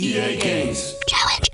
EA Games. Challenge